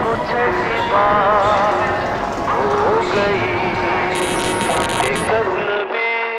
कुछ भी बात हो गई।